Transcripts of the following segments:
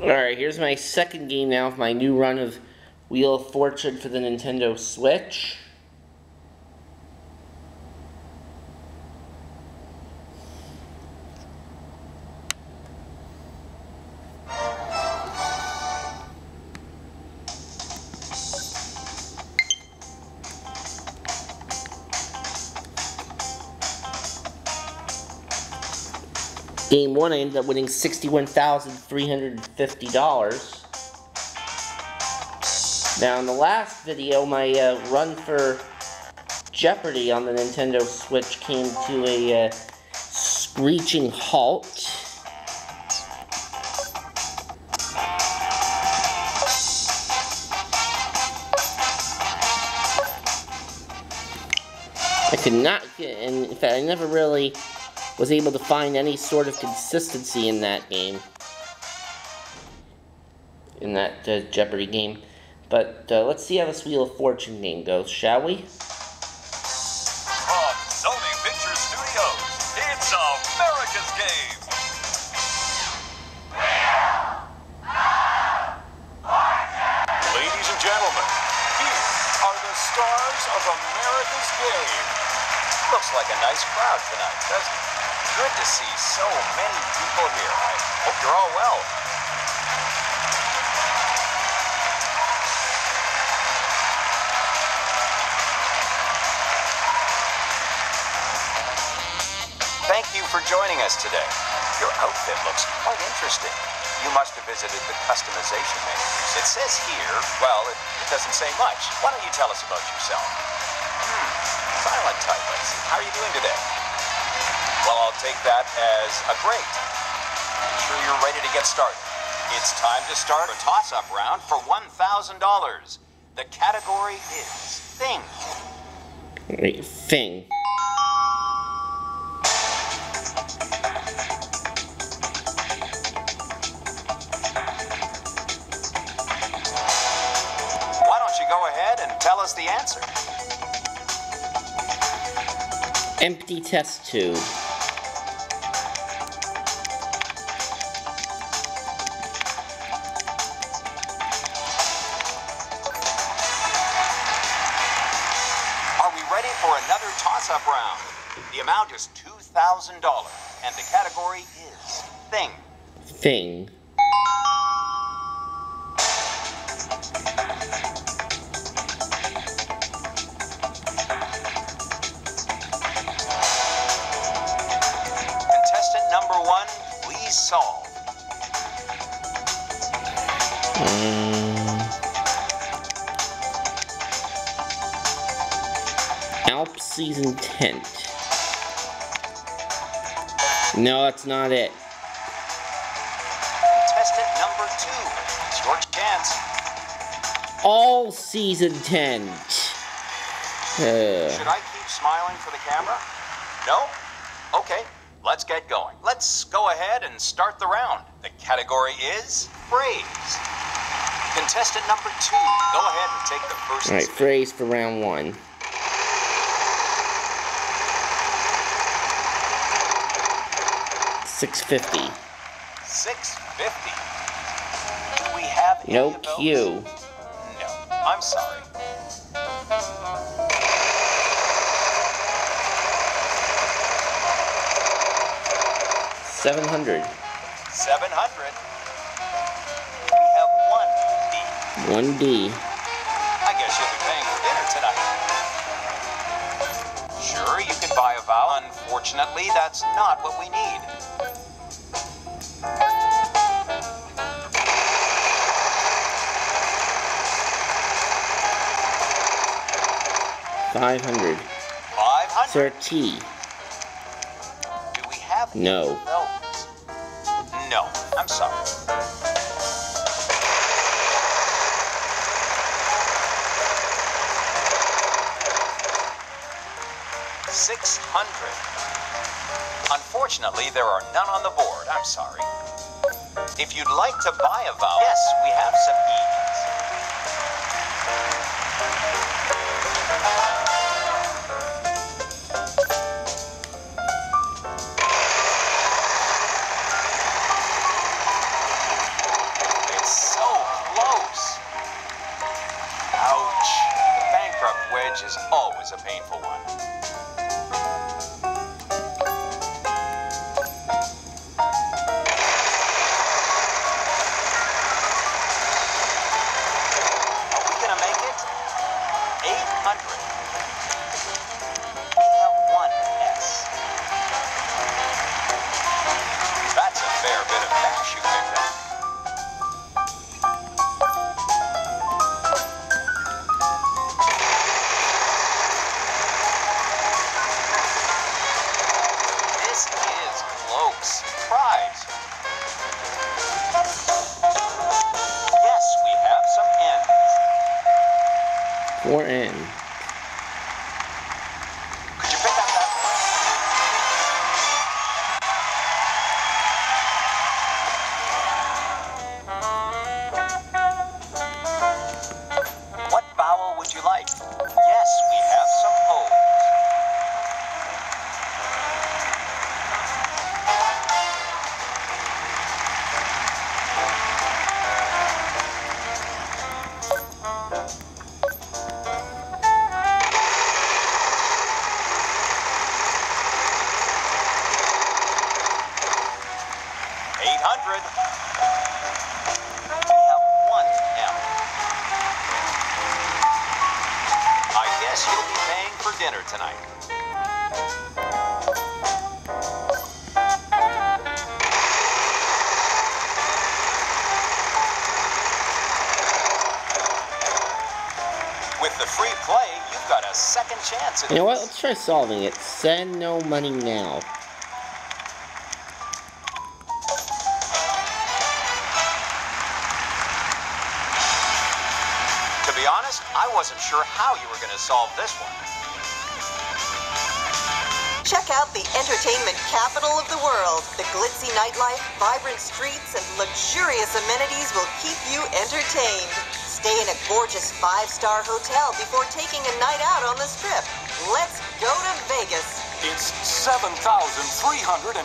Alright, here's my second game now of my new run of Wheel of Fortune for the Nintendo Switch. Game one, I ended up winning $61,350. Now, in the last video, my uh, run for Jeopardy on the Nintendo Switch came to a uh, screeching halt. I could not get, in fact, I never really was able to find any sort of consistency in that game. In that uh, Jeopardy game. But uh, let's see how this Wheel of Fortune game goes, shall we? From Sony Picture Studios, it's America's Game. Ladies and gentlemen, here are the stars of America's Game. Looks like a nice crowd tonight, doesn't it? Good to see so many people here. I hope you're all well. Thank you for joining us today. Your outfit looks quite interesting. You must have visited the customization menus. It says here, well, it, it doesn't say much. Why don't you tell us about yourself? Hmm, silent type. How are you doing today? Well, I'll take that as a great. I'm sure you're ready to get started. It's time to start a toss-up round for $1,000. The category is Thing. Wait, thing. Why don't you go ahead and tell us the answer? Empty test tube. Thing. Contestant number one, please solve. Um, Alp Season Tent. No, that's not it. Season Tent. Uh, Should I keep smiling for the camera? No? Okay, let's get going. Let's go ahead and start the round. The category is phrase. Contestant number two, go ahead and take the first Alright, spin. phrase for round one. Six fifty. 650. Do we have No of those? Q. No, I'm sorry. Seven hundred. 700. We have one D. One D. I guess you'll be paying for dinner tonight. Sure, you can buy a vowel. Unfortunately, that's not what we need. Five hundred. 500. Sir T. Do we have any No. of those? No, I'm sorry. Six hundred. Unfortunately, there are none on the board. I'm sorry. If you'd like to buy a vowel, yes, we have some is always a painful one. Four in. Try solving it. Send no money now. To be honest, I wasn't sure how you were going to solve this one. Check out the entertainment capital of the world. The glitzy nightlife, vibrant streets, and luxurious amenities will keep you entertained. Stay in a gorgeous five-star hotel before taking a night out on the strip. Let's go to Vegas. It's $7,320.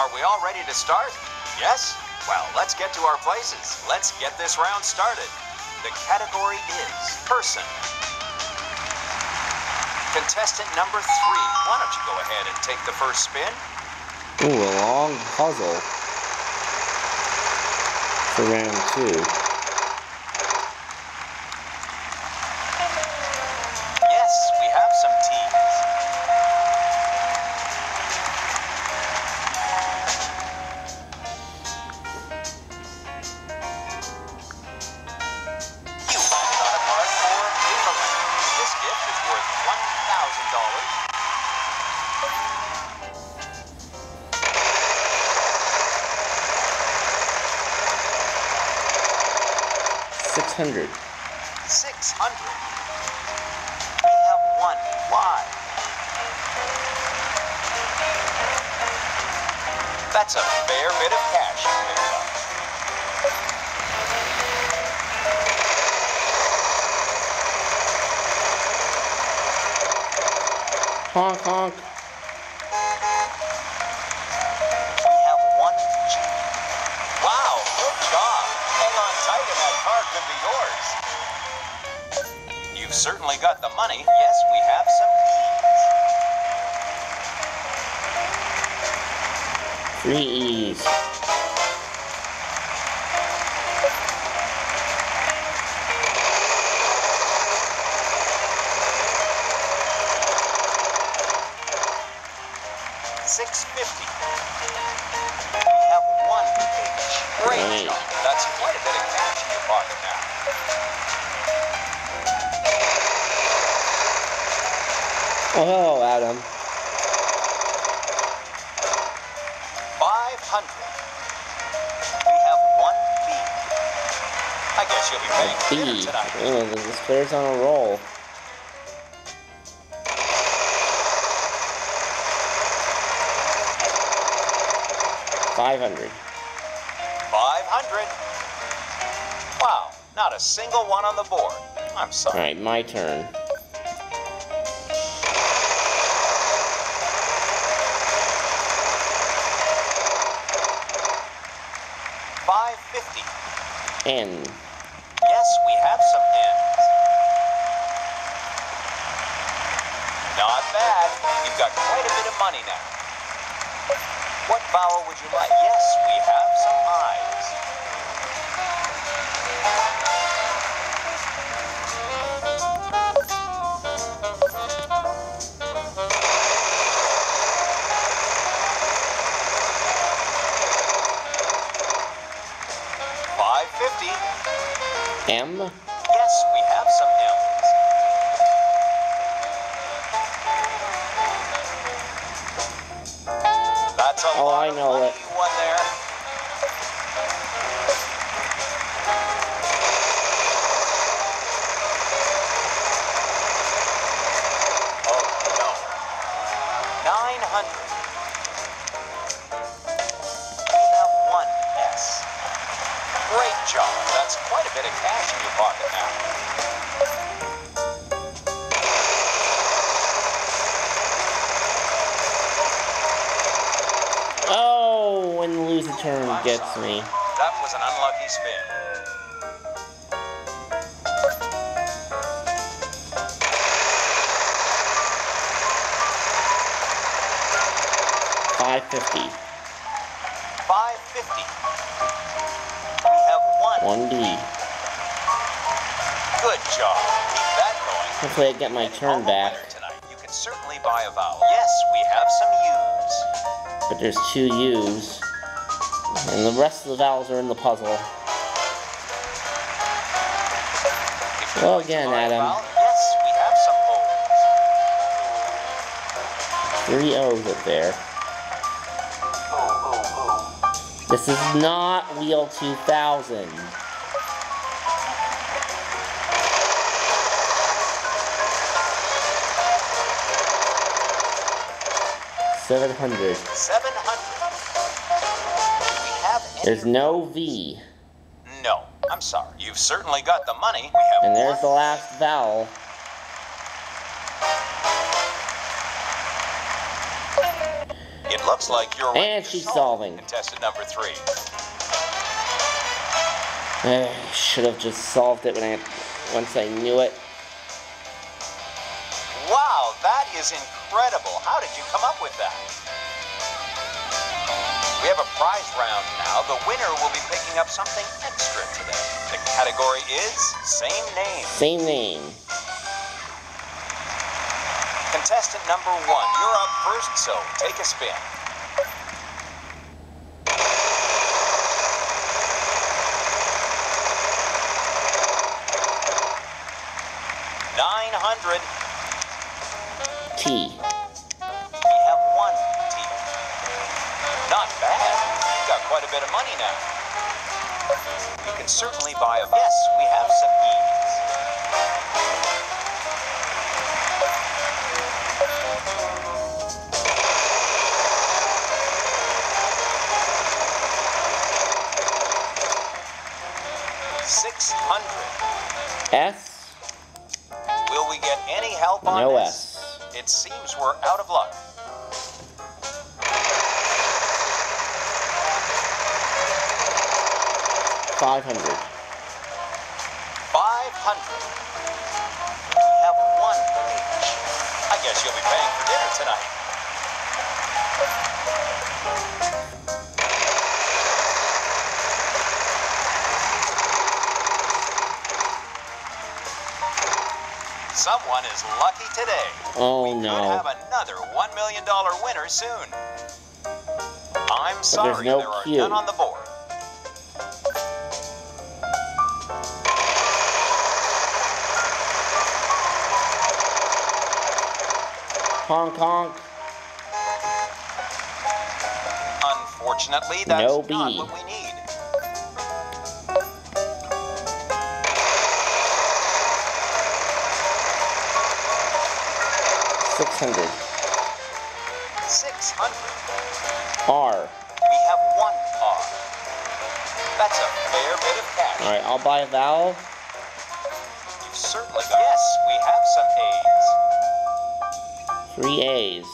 Are we all ready to start? Yes? Well, let's get to our places. Let's get this round started. The category is person. Contestant number three, why don't you go ahead and take the first spin? Ooh, a long puzzle. For round two. Bit of cash you picked up. Honk honk. We have one Wow, good job. Hang on tight and that car could be yours. You've certainly got the money. Yes, we have some Three E's. Six fifty. We have one H. Great Nice. job. That's quite a bit of cash in your pocket now. Oh, hello, Adam. I guess you'll be paying for B. Oh, this player's on a roll. Five hundred. 500. Wow, not a single one on the board. I'm sorry. Alright, my turn. Five fifty. N. got quite a bit of money now. What vowel would you like? Yes, we have some eyes. That's a Oh, lot I of know money it. you won there. Oh no. Nine hundred. We have one S. Great job. That's quite a bit of cash in your pocket when the loser turn gets me. That was an unlucky spin. Five fifty. 550. We have one. One D. Good job. Keep that going. Hopefully I get my Heading turn back. Tonight. You can certainly buy a vowel. Yes, we have some U's. But there's two U's. And the rest of the vowels are in the puzzle. Well, again, Adam. vowel, yes, we have some O's. Three O's up there. This is not Wheel 2000. Seven hundred. 700. Do we have any? There's no V. No. I'm sorry. You've certainly got the money. We have And there's the last vowel. It looks like you're And she's solving. Contestant number three. Eh, Should have just solved it when I once I knew it. Wow, that is incredible. How did you come up with that? We have a prize round now. The winner will be picking up something extra today. The category is same name. Same name. Contestant number one, you're up first, so take a spin. S. Will we get any help on No this? S. It seems we're out of luck. Five hundred. 500. We have one H. I guess you'll be paying for dinner tonight. Someone is lucky today. Oh we could no. have another $1 million winner soon. I'm sorry, no there are cue. none on the board. Honk honk. Unfortunately, that's No not what we need. Six hundred. 600. R. We have one R. That's a fair bit of cash. Alright, I'll buy a vowel. You've certainly got. Yes, we have some A's. Three A's.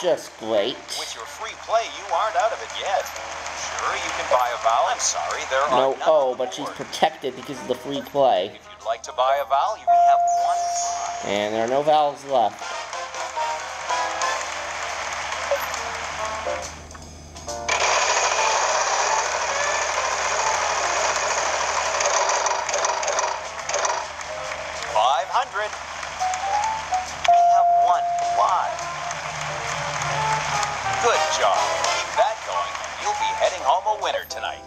Just great. With your free play, you aren't out of it yet. Sure, you can buy a vowel. I'm sorry, there are No, oh, but she's protected because of the free play. If you'd like to buy a vowel, you may have one. And there are no vowels left. Job. Keep that going. You'll be heading home a winner tonight.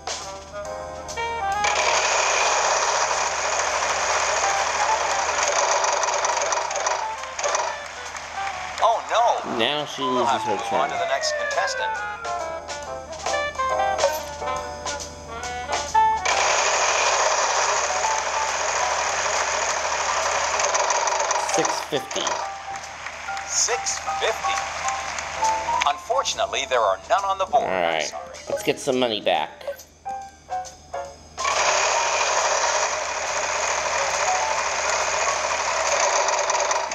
Oh no! Now she We'll loses her move on to the next contestant. Six fifty. 650. Unfortunately, there are none on the board. Alright. sorry. Let's get some money back.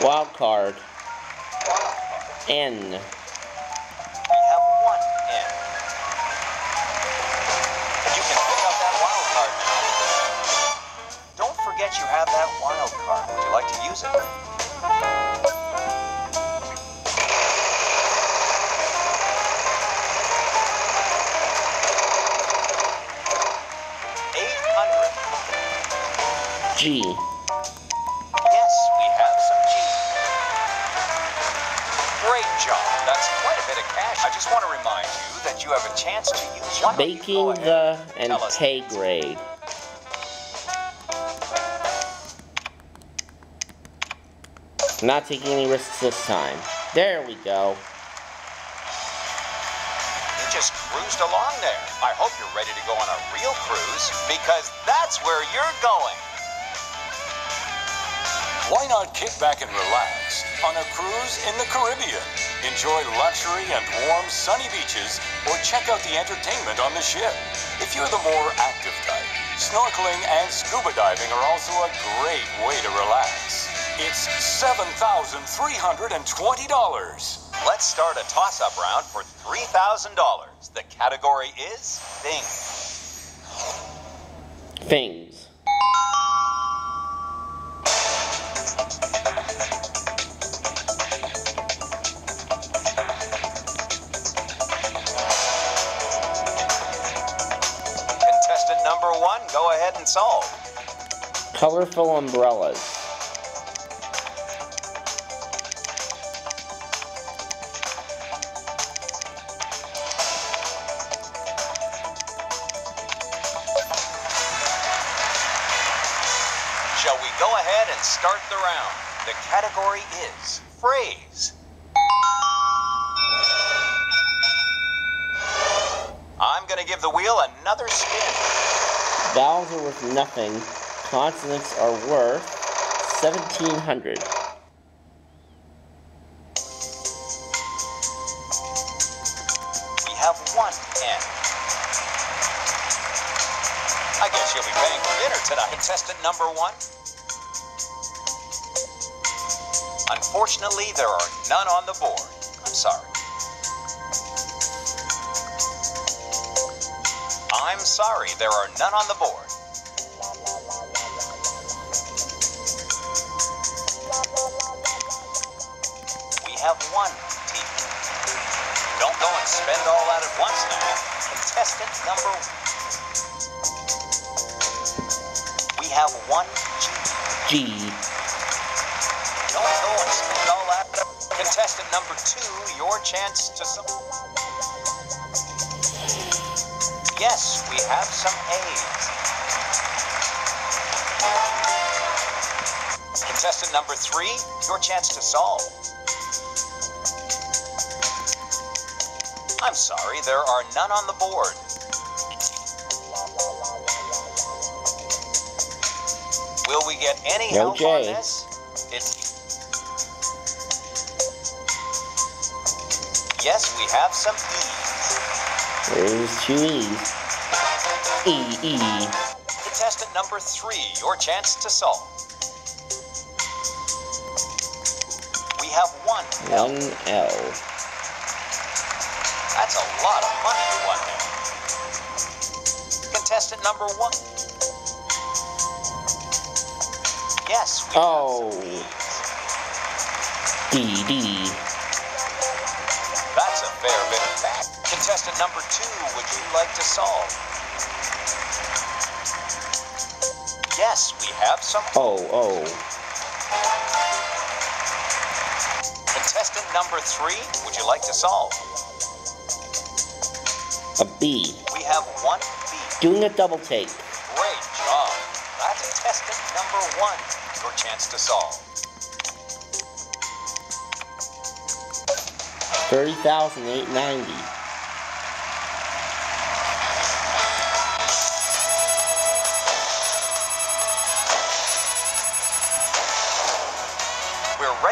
Wild card. N. G. Yes, we have some G. Great job. That's quite a bit of cash. I just want to remind you that you have a chance to use your Baking the and pay grade. Not taking any risks this time. There we go. You just cruised along there. I hope you're ready to go on a real cruise because that's where you're going. Why not kick back and relax on a cruise in the Caribbean? Enjoy luxury and warm, sunny beaches, or check out the entertainment on the ship. If you're the more active type, snorkeling and scuba diving are also a great way to relax. It's $7,320. Let's start a toss-up round for $3,000. The category is things. Things. Go ahead and solve. Colorful umbrellas. Shall we go ahead and start the round? The category is phrase. I'm going to give the wheel another spin. Vowels are worth nothing. Consonants are worth 1700. We have one N. I guess you'll be paying for dinner tonight. Contestant number one. Unfortunately, there are none on the board. I'm sorry. I'm sorry, there are none on the board. We have one T. Don't go and spend all that at once now. Contestant number one. We have one G. G. Don't go and spend all that. Contestant number two, your chance to. Yes, we have some A's. Contestant number three, your chance to solve. I'm sorry, there are none on the board. Will we get any No help on this? It... Yes, we have some E's. There's two E's. E, E. Contestant number three, your chance to solve. We have one L. That's a lot of money you won there. Contestant number one. Yes, we Oh. DD. That's a fair bit of fact. Contestant number two, would you like to solve? Yes, we have some. Oh, oh. Contestant number three, would you like to solve? A B. We have one B. Doing a double take. Great job. That's contestant number one. Your chance to solve. 30,890.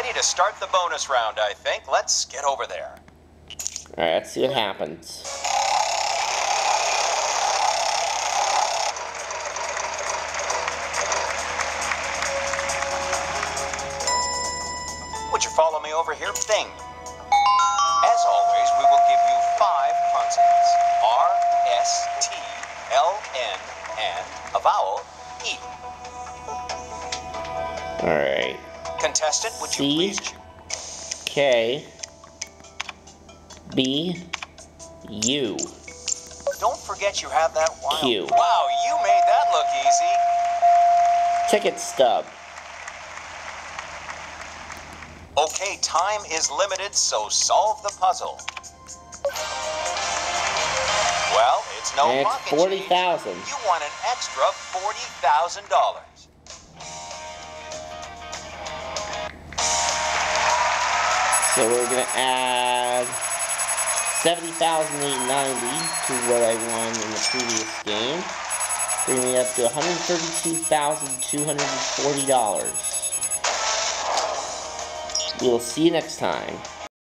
Ready to start the bonus round, I think. Let's get over there. Alright, let's see what happens. C K B U. Don't forget you have that wild. Q. Wow, you made that look easy. Ticket stub. Okay, time is limited, so solve the puzzle. Well, it's no and it's 40,000. You want an extra $40,000. So we're gonna add 70,890 to what I won in the previous game. Bringing me up to $132,240. We'll see you next time.